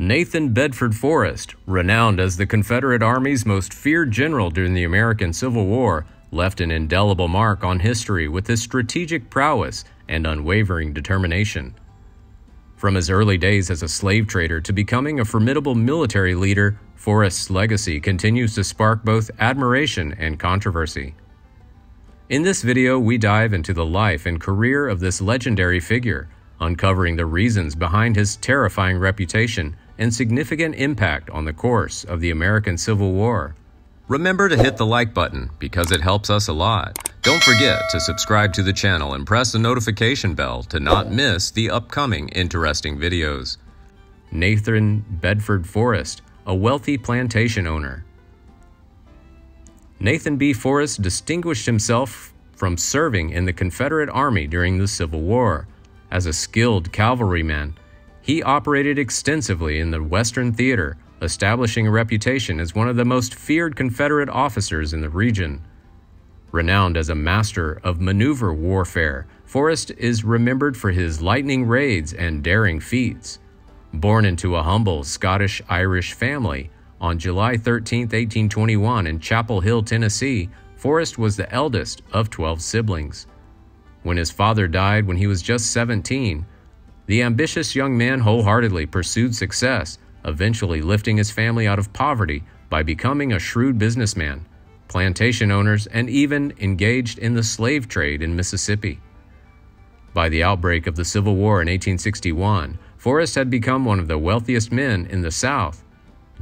Nathan Bedford Forrest, renowned as the Confederate Army's most feared general during the American Civil War, left an indelible mark on history with his strategic prowess and unwavering determination. From his early days as a slave trader to becoming a formidable military leader, Forrest's legacy continues to spark both admiration and controversy. In this video, we dive into the life and career of this legendary figure, uncovering the reasons behind his terrifying reputation and significant impact on the course of the American Civil War. Remember to hit the like button because it helps us a lot. Don't forget to subscribe to the channel and press the notification bell to not miss the upcoming interesting videos. Nathan Bedford Forrest, a wealthy plantation owner. Nathan B. Forrest distinguished himself from serving in the Confederate Army during the Civil War. As a skilled cavalryman, he operated extensively in the Western Theater, establishing a reputation as one of the most feared Confederate officers in the region. Renowned as a master of maneuver warfare, Forrest is remembered for his lightning raids and daring feats. Born into a humble Scottish Irish family, on July 13, 1821, in Chapel Hill, Tennessee, Forrest was the eldest of 12 siblings. When his father died when he was just 17, the ambitious young man wholeheartedly pursued success, eventually lifting his family out of poverty by becoming a shrewd businessman, plantation owners, and even engaged in the slave trade in Mississippi. By the outbreak of the Civil War in 1861, Forrest had become one of the wealthiest men in the South.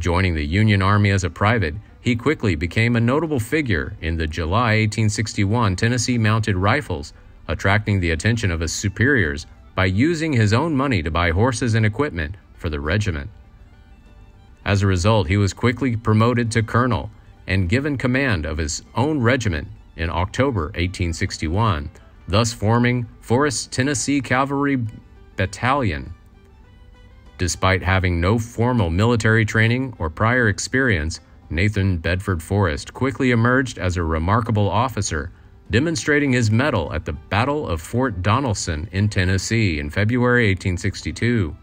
Joining the Union Army as a private, he quickly became a notable figure in the July 1861 Tennessee Mounted Rifles, attracting the attention of his superiors by using his own money to buy horses and equipment for the regiment. As a result, he was quickly promoted to colonel and given command of his own regiment in October 1861, thus forming Forrest's Tennessee Cavalry Battalion. Despite having no formal military training or prior experience, Nathan Bedford Forrest quickly emerged as a remarkable officer demonstrating his mettle at the Battle of Fort Donelson in Tennessee in February 1862.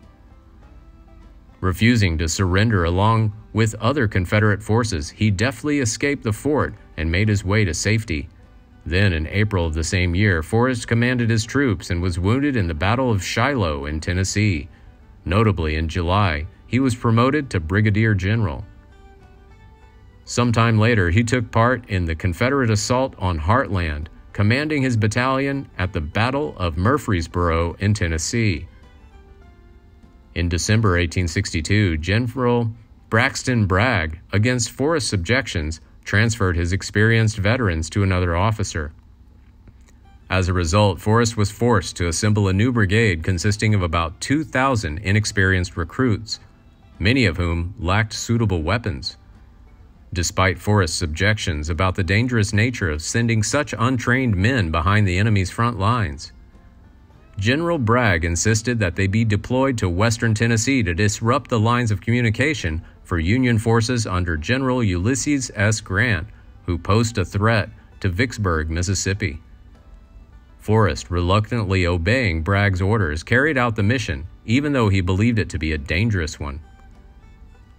Refusing to surrender along with other Confederate forces, he deftly escaped the fort and made his way to safety. Then, in April of the same year, Forrest commanded his troops and was wounded in the Battle of Shiloh in Tennessee. Notably, in July, he was promoted to brigadier general. Sometime later, he took part in the Confederate assault on Heartland, commanding his battalion at the Battle of Murfreesboro in Tennessee. In December 1862, General Braxton Bragg, against Forrest's objections, transferred his experienced veterans to another officer. As a result, Forrest was forced to assemble a new brigade consisting of about 2,000 inexperienced recruits, many of whom lacked suitable weapons. Despite Forrest's objections about the dangerous nature of sending such untrained men behind the enemy's front lines, General Bragg insisted that they be deployed to western Tennessee to disrupt the lines of communication for Union forces under General Ulysses S. Grant, who posed a threat to Vicksburg, Mississippi. Forrest, reluctantly obeying Bragg's orders, carried out the mission, even though he believed it to be a dangerous one.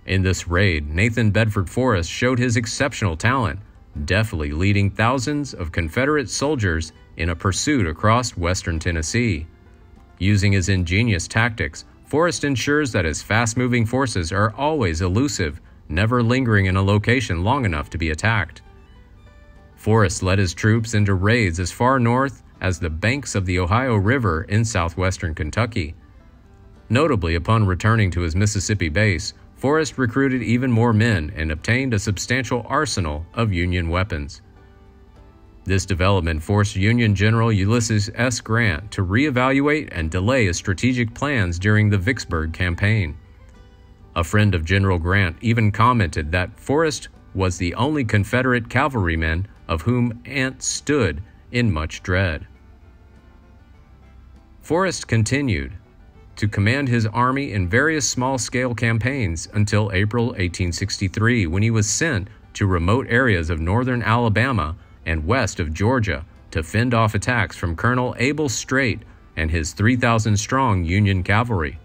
In this raid, Nathan Bedford Forrest showed his exceptional talent, deftly leading thousands of Confederate soldiers in a pursuit across western Tennessee. Using his ingenious tactics, Forrest ensures that his fast moving forces are always elusive, never lingering in a location long enough to be attacked. Forrest led his troops into raids as far north as the banks of the Ohio River in southwestern Kentucky. Notably, upon returning to his Mississippi base, Forrest recruited even more men and obtained a substantial arsenal of Union weapons. This development forced Union General Ulysses S. Grant to reevaluate and delay his strategic plans during the Vicksburg campaign. A friend of General Grant even commented that Forrest was the only Confederate cavalryman of whom Grant stood in much dread. Forrest continued to command his army in various small scale campaigns until April 1863, when he was sent to remote areas of northern Alabama and west of Georgia to fend off attacks from Colonel Abel Streight and his 3,000 strong Union cavalry.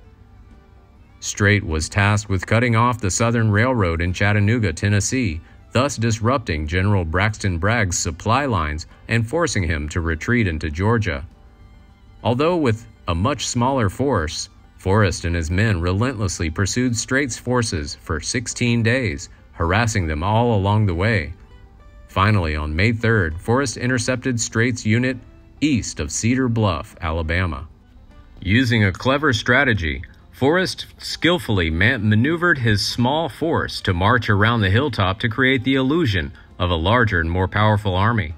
Streight was tasked with cutting off the Southern Railroad in Chattanooga, Tennessee, thus disrupting General Braxton Bragg's supply lines and forcing him to retreat into Georgia. Although with a much smaller force, Forrest and his men relentlessly pursued Streight's forces for 16 days, harassing them all along the way. Finally, on May 3rd, Forrest intercepted Streight's unit east of Cedar Bluff, Alabama. Using a clever strategy, Forrest skillfully maneuvered his small force to march around the hilltop to create the illusion of a larger and more powerful army.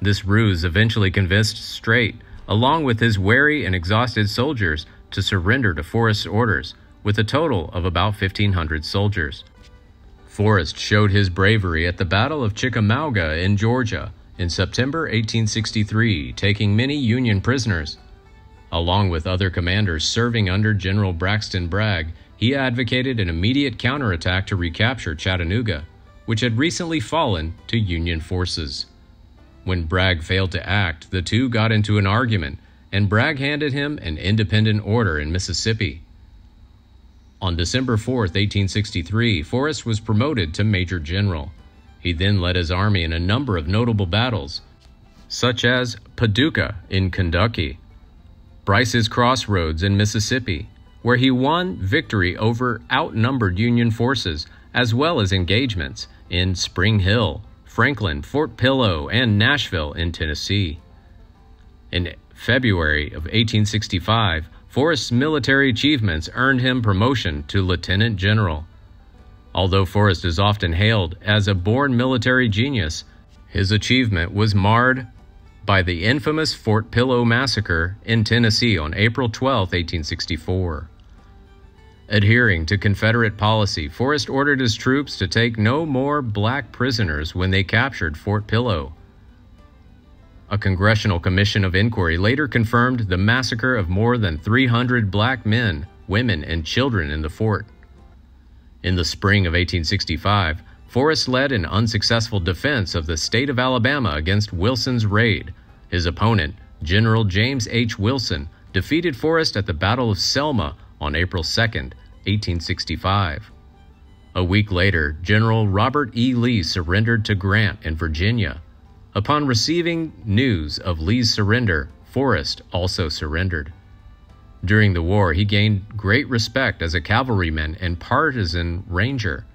This ruse eventually convinced Strait, along with his weary and exhausted soldiers, to surrender to Forrest's orders, with a total of about 1,500 soldiers. Forrest showed his bravery at the Battle of Chickamauga in Georgia in September 1863, taking many Union prisoners. Along with other commanders serving under General Braxton Bragg, he advocated an immediate counterattack to recapture Chattanooga, which had recently fallen to Union forces. When Bragg failed to act, the two got into an argument, and Bragg handed him an independent order in Mississippi. On December 4, 1863, Forrest was promoted to Major General. He then led his army in a number of notable battles, such as Paducah in Kentucky, Brice's Crossroads in Mississippi, where he won victory over outnumbered Union forces, as well as engagements in Spring Hill, Franklin, Fort Pillow, and Nashville in Tennessee. In February of 1865, Forrest's military achievements earned him promotion to lieutenant general. Although Forrest is often hailed as a born military genius, his achievement was marred by the infamous Fort Pillow massacre in Tennessee on April 12, 1864. Adhering to Confederate policy, Forrest ordered his troops to take no more black prisoners when they captured Fort Pillow. A congressional commission of inquiry later confirmed the massacre of more than 300 black men, women, and children in the fort. In the spring of 1865, Forrest led an unsuccessful defense of the state of Alabama against Wilson's raid. His opponent, General James H. Wilson, defeated Forrest at the Battle of Selma on April 2, 1865. A week later, General Robert E. Lee surrendered to Grant in Virginia. Upon receiving news of Lee's surrender, Forrest also surrendered. During the war, he gained great respect as a cavalryman and partisan ranger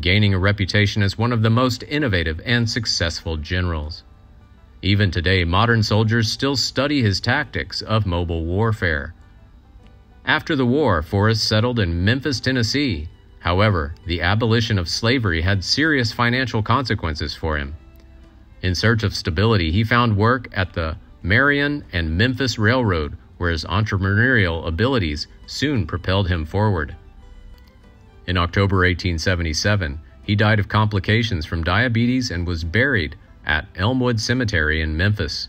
gaining a reputation as one of the most innovative and successful generals. Even today, modern soldiers still study his tactics of mobile warfare. After the war, Forrest settled in Memphis, Tennessee. However, the abolition of slavery had serious financial consequences for him. In search of stability, he found work at the Marion and Memphis Railroad, where his entrepreneurial abilities soon propelled him forward. In October 1877, he died of complications from diabetes and was buried at Elmwood Cemetery in Memphis.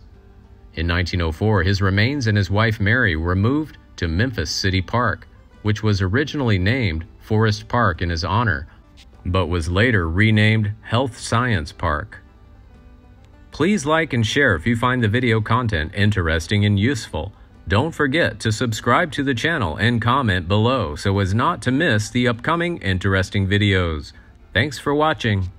In 1904, his remains and his wife Mary were moved to Memphis City Park, which was originally named Forrest Park in his honor, but was later renamed Health Science Park. Please like and share if you find the video content interesting and useful. Don't forget to subscribe to the channel and comment below so as not to miss the upcoming interesting videos. Thanks for watching.